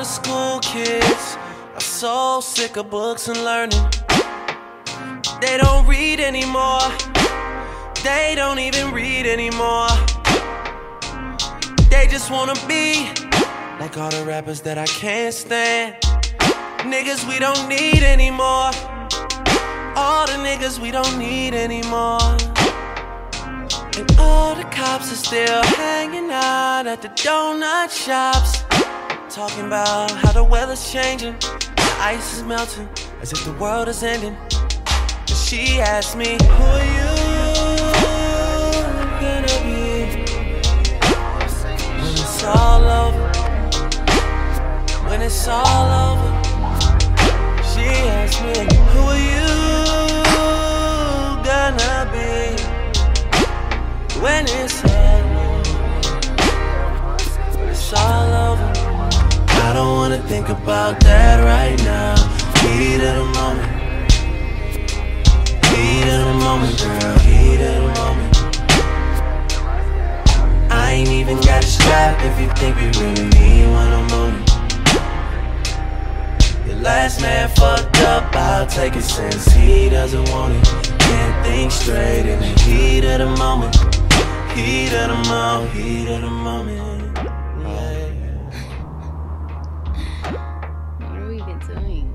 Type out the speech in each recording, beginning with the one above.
the school kids are so sick of books and learning. They don't read anymore. They don't even read anymore. They just wanna be like all the rappers that I can't stand. Niggas we don't need anymore. All the niggas we don't need anymore. And all the cops are still hanging out at the donut shops. Talking about how the weather's changing, the ice is melting, as if the world is ending. And she asked me, Who are you gonna be when it's all over? When it's all over, she asked me, think about that right now. Heat of the moment. Heat of the moment, girl. Heat of the moment. I ain't even got a strap if you think we really need one. I'm on it. Your last man fucked up. I'll take it since he doesn't want it. Can't think straight in the heat of the moment. Heat of the moment. Heat of the moment. Doing?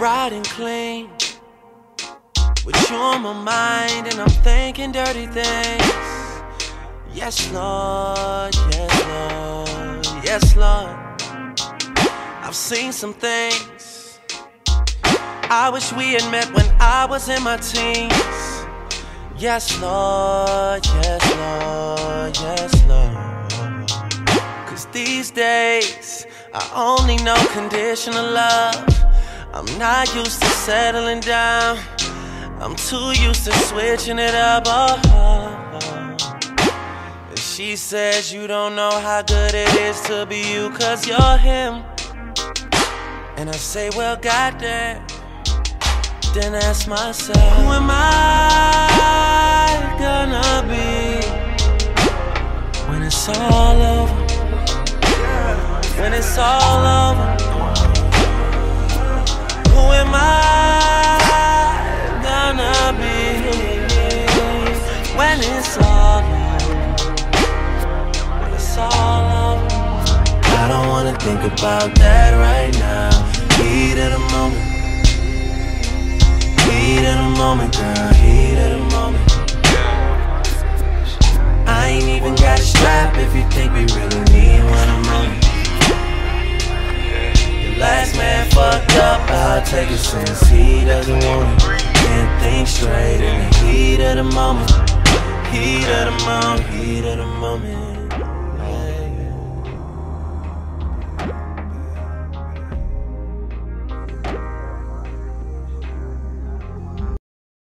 riding clean with you on my mind and I'm thinking dirty things. Yes, Lord, yes, Lord, yes, Lord. I've seen some things. I wish we had met when I was in my teens. Yes, Lord, yes, Lord, yes, Lord. Cause these days, I only know conditional love. I'm not used to settling down. I'm too used to switching it up. Oh, oh. And she says you don't know how good it is to be you, cause you're him. And I say, well, goddamn. Then ask myself, who am I gonna be when it's all over? When it's all over. Who am I gonna be when it's all over? When it's all over. I don't wanna think about that right now. Heat of the moment. Heat of the moment, girl. Heat of the think we really need one. I'm on. Your last man fucked up. I'll take it since he doesn't want it. Can't think straight in the heat of the moment. Heat of the moment. Heat of the moment.